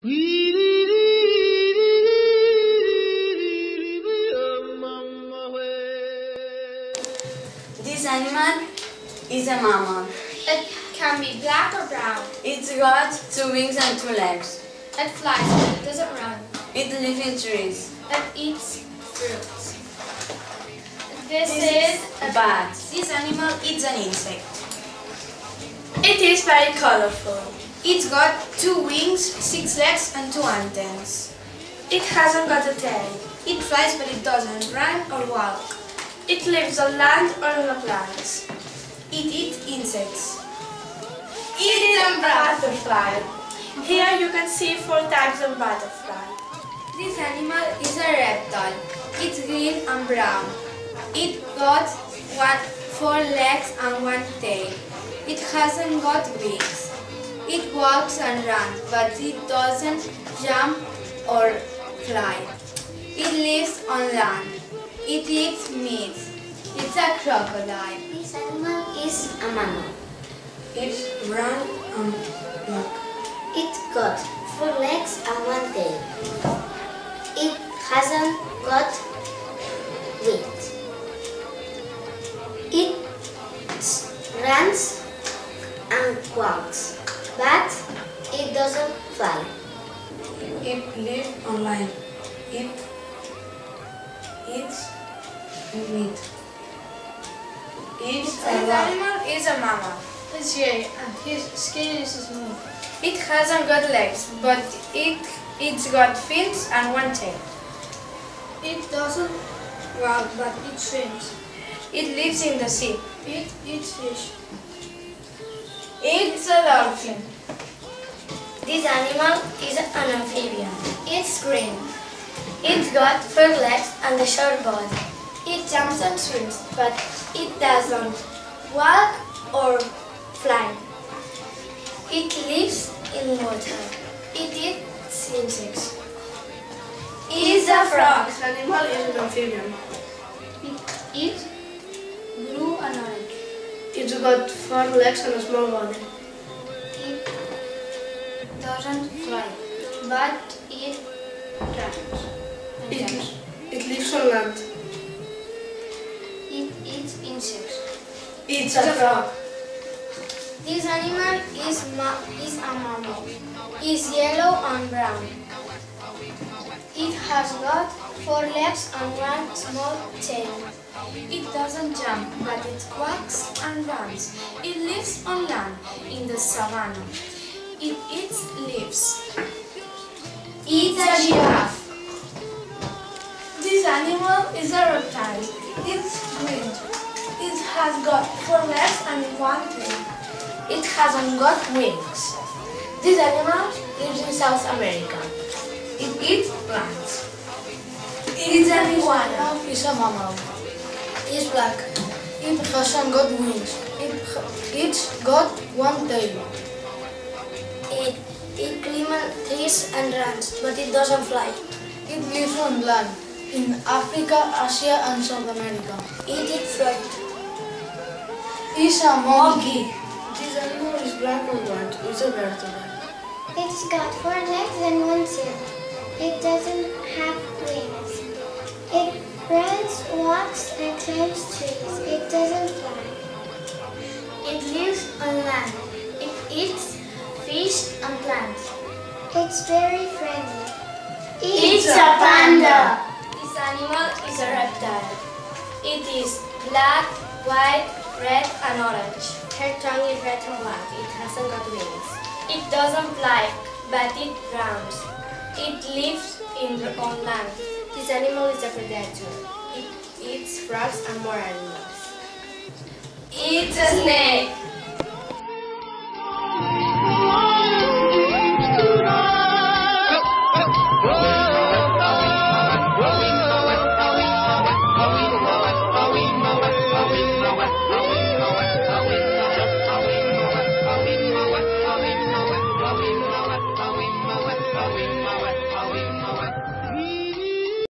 This animal is a mammal. It can be black or brown. It's got two wings and two legs. It flies, but it doesn't run. It lives in trees. It eats fruits. This, This is a bat. This animal eats an insect. It is very colorful. It's got two wings, six legs, and two antennas. It hasn't got a tail. It flies, but it doesn't run or walk. It lives on land or on the plants. It eats insects. It is a butterfly. Here you can see four types of butterfly. This animal is a reptile. It's green and brown. It got one, four legs and one tail. It hasn't got wings. It walks and runs, but it doesn't jump or fly. It lives on land. It eats meat. It's a crocodile. This animal is a mammal. It's brown and black. It got four legs and one tail. It hasn't got It lives on land. It eats meat. It's a animal is a mammal. It's gray and uh, his skin is smooth. It hasn't got legs, but it it's got fins and one tail. It doesn't walk, but it swims. It lives in the sea. It eats fish. It's a dolphin. This animal is an amphibian. It's green. It's got four legs and a short body. It jumps and swims, but it doesn't walk or fly. It lives in water. It eats insects. It's a frog. This animal is an amphibian. It eats blue and orange. It's got four legs and a small body. It doesn't fly, but it runs. It, it lives on land. It eats insects. It's a frog. This animal is, ma- is a mammal. It's yellow and brown. It has got four legs and one small tail. It doesn't jump, but it walks and runs. It lives on land in the savanna. It eats leaves. It's a giraffe. This animal is a reptile. It's green. It has got four legs and one tail. It hasn't got wings. This animal lives in South America. It eats plants. It's an iguana. It's a mammal. It's black. It hasn't got wings. It, it's got one tail. It, it climbs trees and runs, but it doesn't fly. It lives on land in Africa, Asia, and South America. It eats fruit. It's a monkey. This animal is black and white. It's a vertebrate. It's got four legs and one tail. It doesn't have wings. It runs, walks, and climbs trees. It doesn't fly. It lives on land. It eats fish and plants. It's very friendly. It's a panda. This animal is a reptile. It is black, white, red, and orange. Her tongue is red and black. It hasn't got wings. It doesn't fly, but it runs. It lives in the on land. This animal is a predator. It eats frogs and more animals. It's a snake.